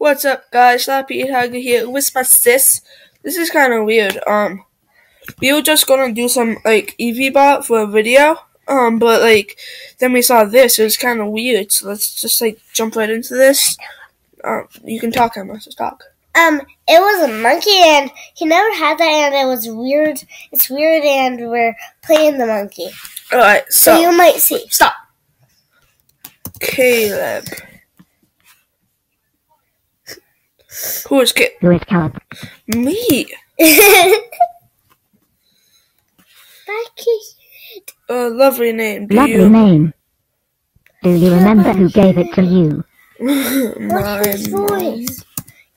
What's up, guys? Slappy Tiger here with my sis. This is kind of weird. Um, we were just gonna do some like Evie bot for a video. Um, but like then we saw this. It was kind of weird. So let's just like jump right into this. Um, you can talk, Emma. Just talk. Um, it was a monkey, and he never had that, and it was weird. It's weird, and we're playing the monkey. All right. So, So you might see. stop. Caleb. Who is Caleb? Who is Caleb? Me. Becky. A lovely name. Do Lovely you? name. Do you remember who gave it to you? What's want to My hear his voice.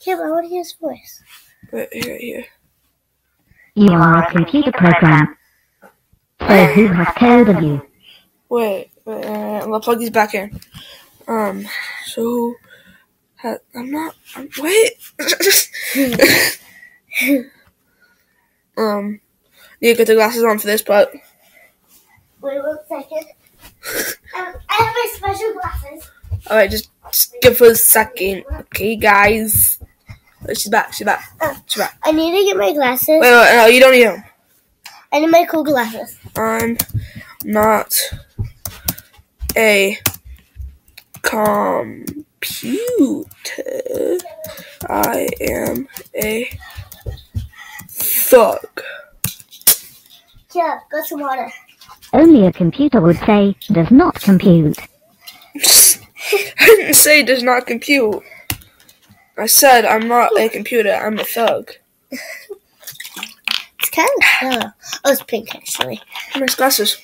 Yeah, I want to hear his voice. Right here, here. You are a computer program. So who has coded you? Wait, wait, uh, I'm gonna plug these back in. Um, so, ha- I'm not, I'm, wait! um, you get the glasses on for this, but, Wait one second. Um, I have my special glasses. alright, just, just give her a second, okay, guys? Wait, she's back, she's back, she's back. I need to get my glasses. Wait, wait, no, you don't need them. I need my cool glasses. I'm not a computer. I am a thug. Yeah, got some water. Only a computer would say, does not compute. I didn't say does not compute. I said I'm not a computer, I'm a thug. It's kind of yellow. Oh, it's pink actually. Nice glasses.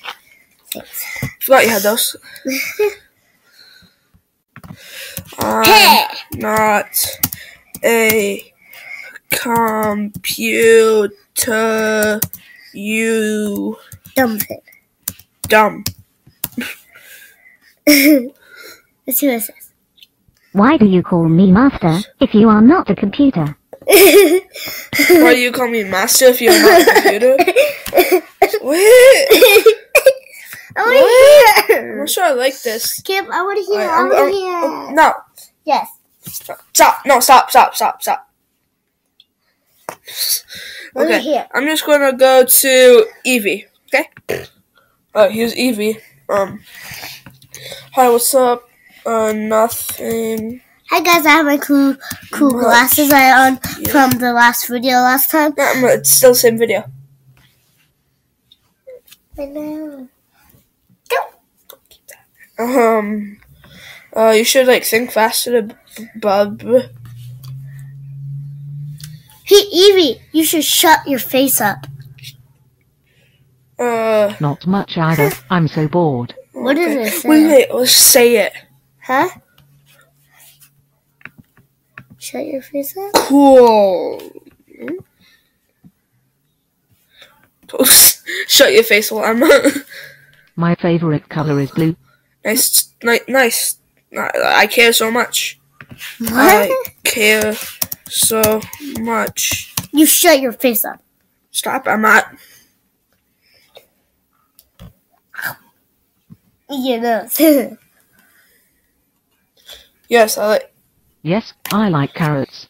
Thanks. Forgot you had those. I'm Hey! not a computer. You Dumb thing. dumb. Let's see what it says. Why do you call me master if you are not a computer? Why do you call me master if you're not a computer? What? I want to I'm not sure I like this. Kim, I want to hear. I I'm- want to hear. oh, no, Yes. stop. No, stop, stop, stop, stop. Okay, hear. I'm just gonna go to Evie. Okay. Alright, here's Evie. Um. Hi, what's up? Uh, nothing. Hi guys, I have my cool, cool Much. glasses I on Yeah. from the last video last time. No, it's still the same video. I know. Um. Uh, you should like think faster, b- bub. Hey Evie, you should shut your face up. Uh. Not much either. I'm so bored. What does it say? Wait, wait. Let's say it. Huh? Shut your face up. Cool. Shut your face, while I'm My favorite color is blue. Nice, ni- nice. I, I care so much. What? I care so much. You shut your face up. Stop! I'm not. You know. Yes, I like. Yes, I like carrots.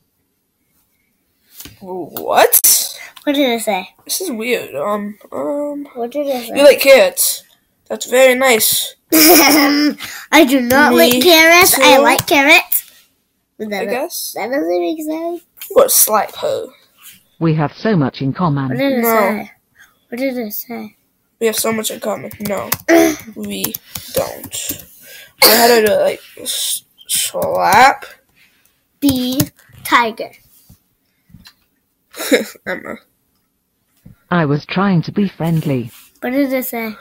What? what did it say? This is weird. Um, um. What did it You say? You like carrots? That's very nice. Um, I do not Me like carrots. I like carrots. But I That, guess. that doesn't make sense. What slap her? We have so much in common. What common. did it No. say? What did it say? We have so much in common. No, we don't. So how do I do it? Like s- slap? B tiger. Emma. I was trying to be friendly. What did it say?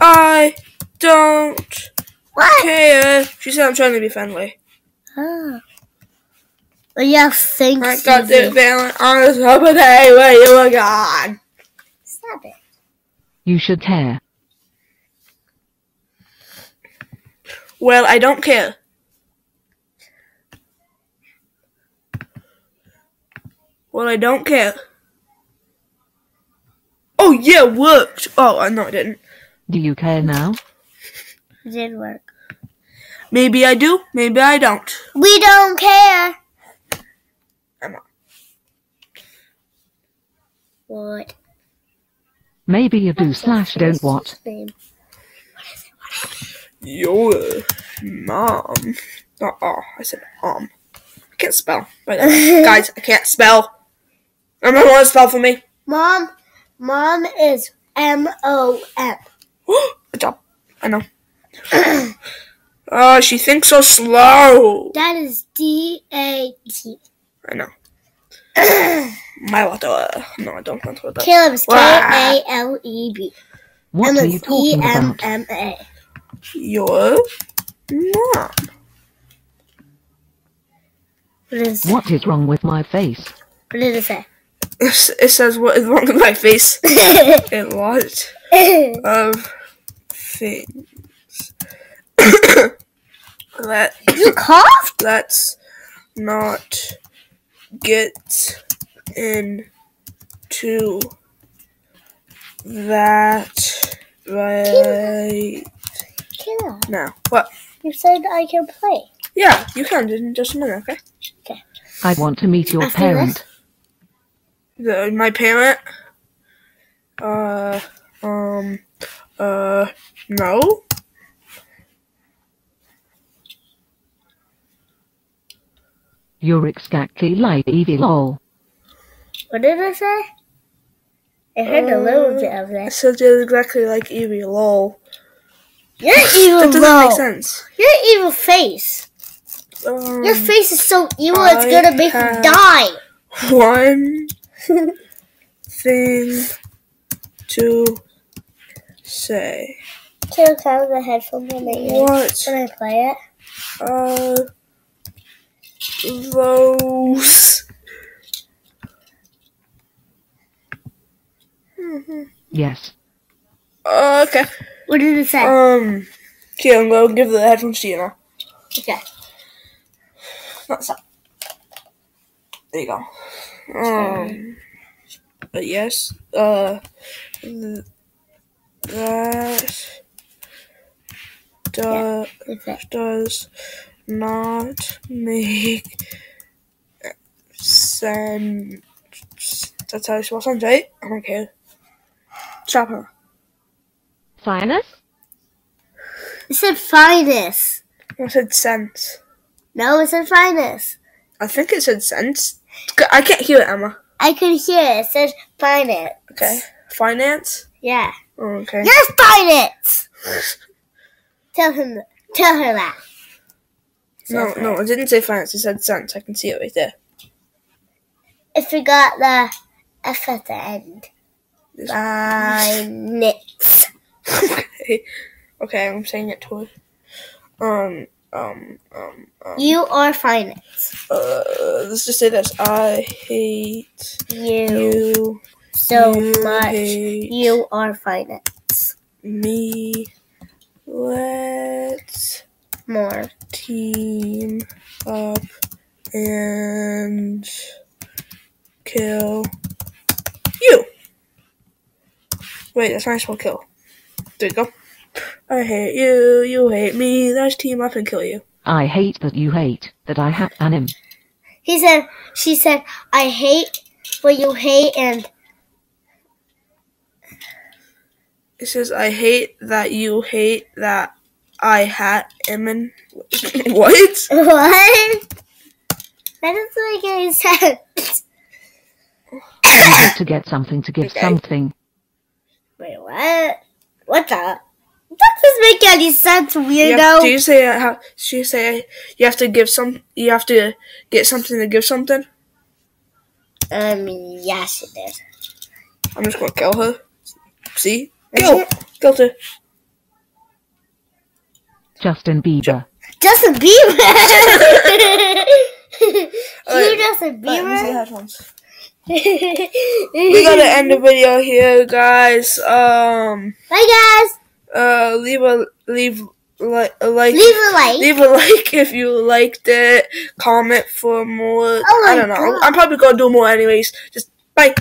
I don't What? care. She said I'm trying to be friendly. Oh. Well, yeah, thanks. I got the Evie. feeling on the top of the day where you were gone. Stop it. You should care. Well, I don't care. Well, I don't care. Oh yeah, it worked. Oh, I no, it didn't. Do you care now? It did work. Maybe I do, maybe I don't. We don't care. Emma. What? Maybe you do slash don't what. Your mom. Oh, oh, I said mom. I can't spell. By the. Guys, I can't spell. Remember want to spell for me? Mom. Mom is M O M. Good job. I know. Oh, she thinks so slow. That is D A T. I know. My water. No, I don't want to that. Caleb is K Wah. A L E B. What are you E talking M about? M A. Your mom. What is What is wrong with my face? what did it say? It says what is wrong with my face. A lot of things. Let you coughed? let's not get into that right Caleb, now. What? you said I can play. Yeah, you can in just a minute, okay? I want to meet your After parent. The, my parent. Uh, um, uh, no. You're exactly like Evie lol. What did I say? I heard a little bit of It that. says you're exactly like Evie. Lol. You're evil, That doesn't though. make sense. Your evil face. Um, Your face is so evil. It's I gonna make have- you die. one thing to say. Can I have the headphones on my ears? What Can I play it? are those? Yes. Uh, okay. What did it say? Um, okay, I'm gonna give the headphones to you now. okay. Not stop. There you go. Um, but yes, uh, th- that do- What's that? does not make sense. That's how you spell sense, right? I don't care. Stop her. Sinus? It said finest. I said sense. No, it said finest. I think it said sense. I can't hear it, Emma. I could hear it. It said finance. Okay. Finance? Yeah. Oh, okay. Yes, finance. tell him. Tell her that. No, no, I didn't say finance. It said sense. I can see it right there. If we got the F at the end. This- Finance. okay. Okay, I'm saying it to her. Um, um, um, um. You are finance. Uh, let's just say this. I hate You you. So you much. You are finance. me. Let's More. team up and kill you. Wait, that's not spell kill. There you go. I hate you, you hate me, let's team up and kill you. I hate that you hate that I have an him. He said. She said. I hate what you hate and It says, I hate that you hate that I had Emin. what? what? That doesn't make any sense. I hate to get something to give Okay. something. Wait, what? What the? That doesn't make any sense, You weirdo. have, do you say, uh, how, she say you have to give some, you have to get something to give something? Um, yeah, she did. I'm just gonna kill her. See? Kill! Killed her. Justin Bieber. Justin Bieber. Alright. you Justin Alright, let me see the Bieber. headphones. We gotta end the video here, guys. Um, Bye guys. uh, leave a, leave, like, a like. Leave a like. Leave a like if you liked it. Comment for more. Oh I don't know. God. I'm probably gonna do more anyways. Just bye.